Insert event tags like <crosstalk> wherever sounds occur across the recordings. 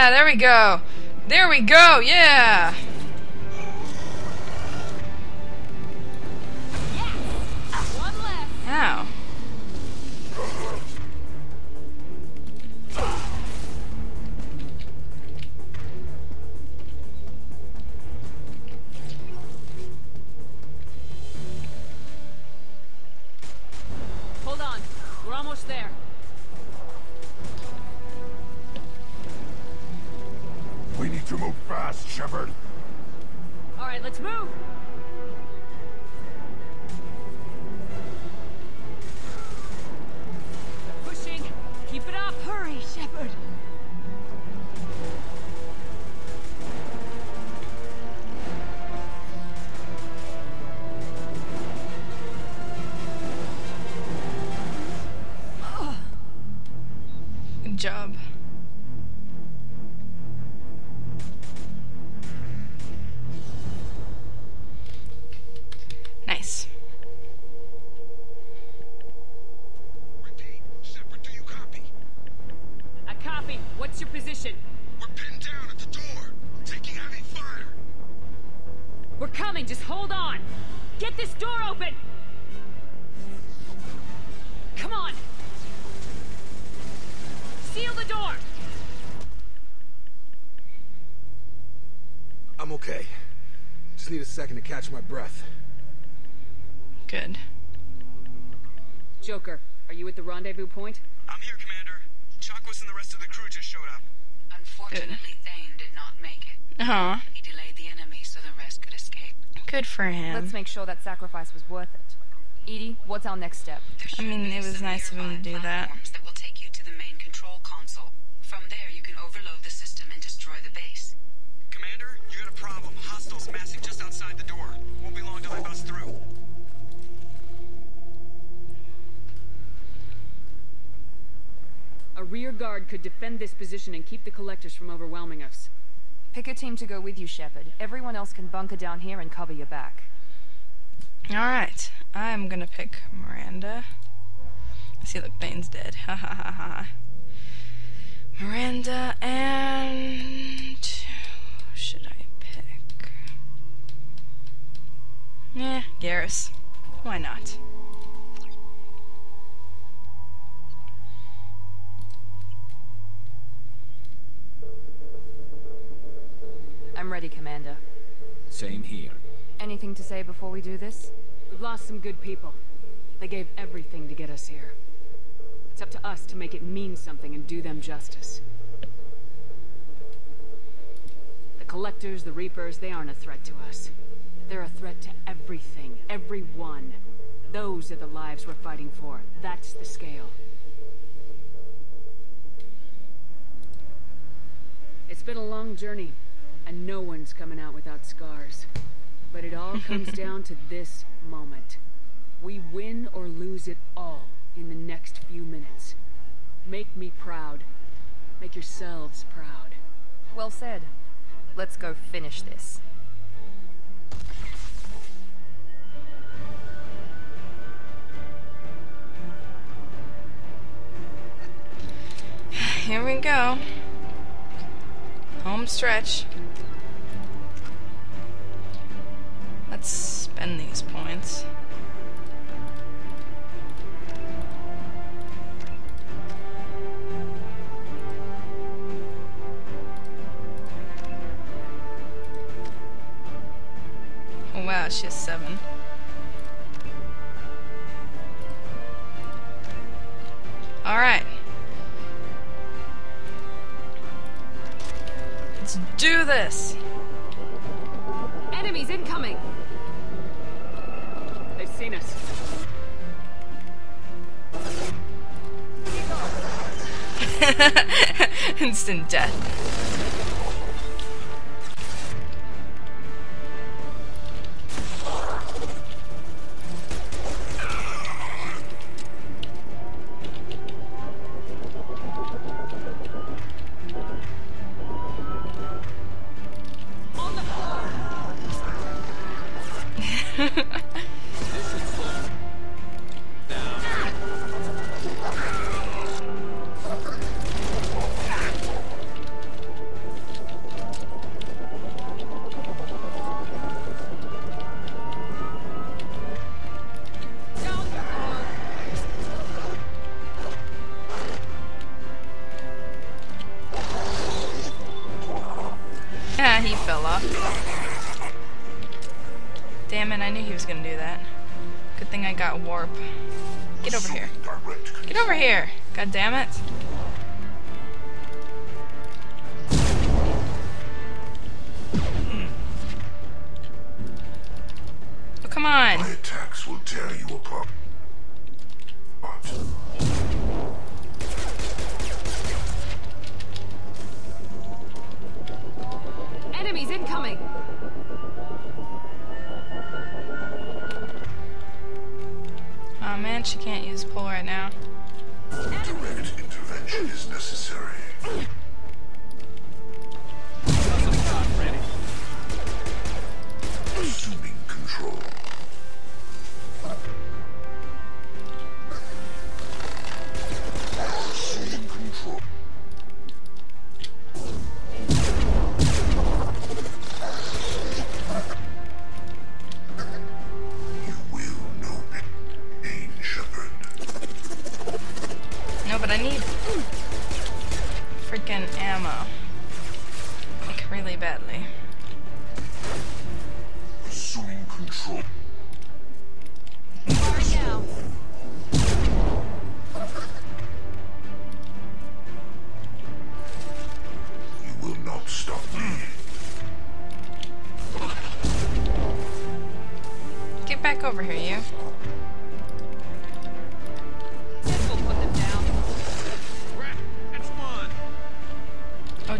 Yeah, there we go! There we go! Yeah! To move fast, Shepard. All right, let's move. Pushing. Keep it up. Hurry, Shepard. Just hold on. Get this door open. Come on. Seal the door. I'm okay. Just need a second to catch my breath. Good. Joker, are you at the rendezvous point? I'm here, Commander. Chakwas and the rest of the crew just showed up. Unfortunately, Thane did not make it. Uh huh. He delayed the enemy so the rest could escape. Good for him. Let's make sure that sacrifice was worth it. EDI, what's our next step? I mean, it was nice of him to do that. that will take you to the main control console. From there, you can overload the system and destroy the base. Commander, you got a problem. Hostiles massing just outside the door. Won't be long till they bust through. A rear guard could defend this position and keep the collectors from overwhelming us. Pick a team to go with you, Shepard. Everyone else can bunker down here and cover your back. Alright. I'm gonna pick Miranda. See, look, Bane's dead. <laughs> Ha ha ha ha. Miranda and. who Should I pick? Yeah, Garrus. Why not? To say before we do this? We've lost some good people. They gave everything to get us here. It's up to us to make it mean something and do them justice. The Collectors, the Reapers, they aren't a threat to us. They're a threat to everything, everyone. Those are the lives we're fighting for. That's the scale. It's been a long journey, and no one's coming out without scars. But it all comes down to this moment. We win or lose it all in the next few minutes. Make me proud. Make yourselves proud. Well said. Let's go finish this. Here we go. Home stretch. Let's spend these points. Oh wow, she has seven. Alright. Let's do this! Enemies incoming! seen us. <laughs> Instant death. He fell off. Damn it, I knew he was gonna do that. Good thing I got warp. Get over here. Get over here! God damn it. Hmm. Oh, come on! My attacks will tear you apart. She can't use pull right now. Direct intervention is necessary.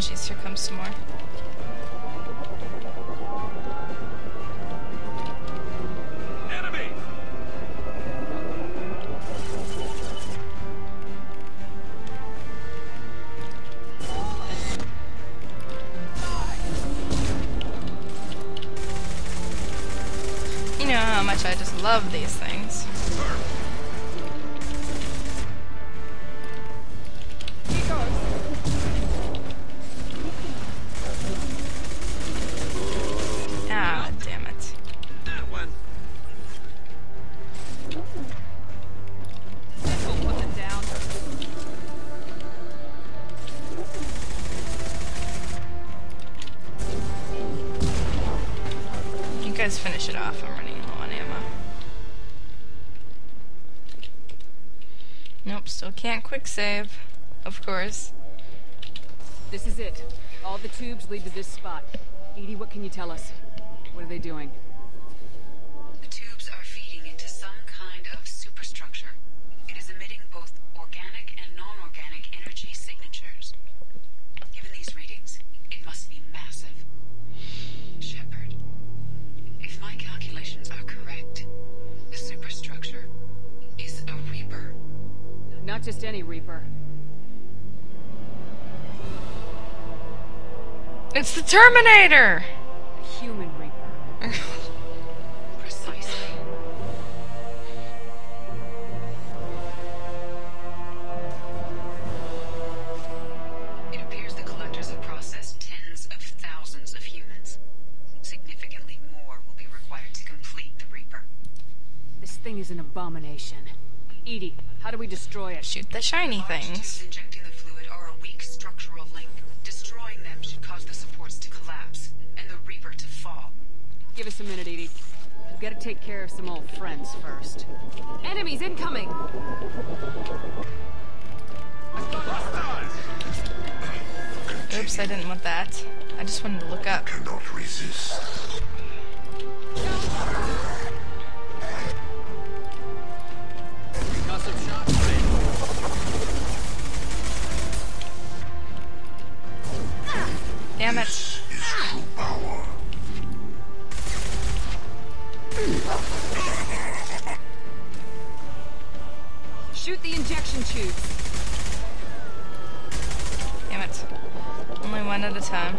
Jeez, here comes some more. Enemy! You know how much I just love these things. Can't quick save. Of course. This is it. All the tubes lead to this spot. EDI, what can you tell us? What are they doing? Not just any Reaper. It's the Terminator! A human Reaper. <laughs> Precisely. It appears the collectors have processed tens of thousands of humans. Significantly more will be required to complete the Reaper. This thing is an abomination. EDI, how do we destroy it? Shoot the shiny Large things. tubes injecting the fluid are a weak structural link. Destroying them should cause the supports to collapse and the Reaper to fall. Give us a minute, EDI. We've got to take care of some old friends first. Enemies incoming! Oops, I didn't want that. I just wanted to look up. Cannot resist. Injection tubes. Damn it. Only one at a time.